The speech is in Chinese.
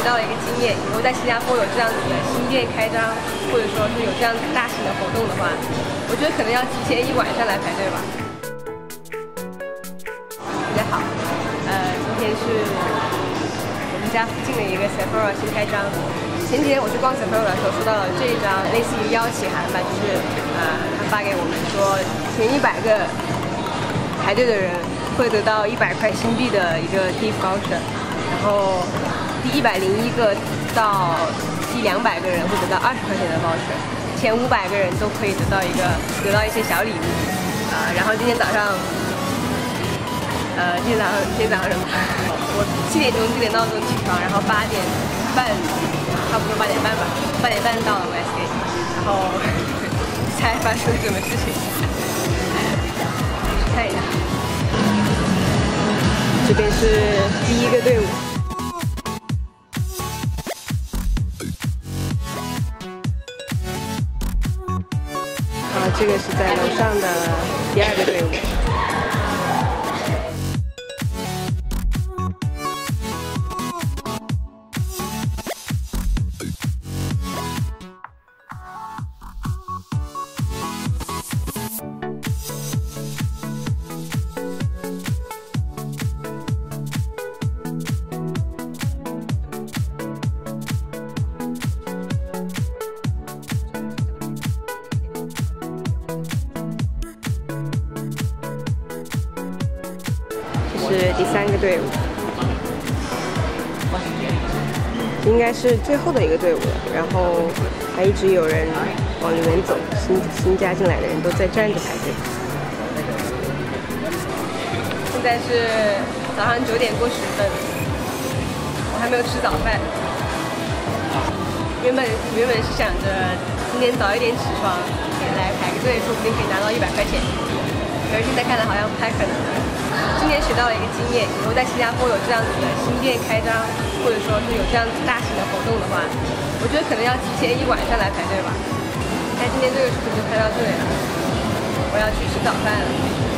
学到了一个经验，以后在新加坡有这样子的新店开张，或者说是有这样子大型的活动的话，我觉得可能要提前一晚上来排队吧。大家好，呃，今天是我们家附近的一个 Sephora 新开张。前几天我去逛 Sephora 的时候，收到了这一张类似于邀请函吧，就是呃，他发给我们说前一百个排队的人会得到一百块新币的一个 gift voucher，然后。第一百零一个到第两百个人会得到二十块钱的包券，前五百个人都可以得到一个得到一些小礼物啊。然后今天早上，呃，今天早上今天早上什么？我七点钟定的闹钟起床，然后八点半，差不多八点半吧，八点半到了 Westgate，然后猜发生了什么事情？看一下，这边是第一个队伍。这个是在楼上的第二个队伍。是第三个队伍，应该是最后的一个队伍了。然后还一直有人往里面走，新新加进来的人都在站着排队。现在是早上九点过十分，我还没有吃早饭。原本原本是想着今天早一点起床来排个队，说不定可以拿到一百块钱。可是现在看来好像不太可能。今天学到了一个经验，以后在新加坡有这样子的新店开张，或者说是有这样子大型的活动的话，我觉得可能要提前一晚上来排队吧。那今天这个视频就拍到这里了，我要去吃早饭了。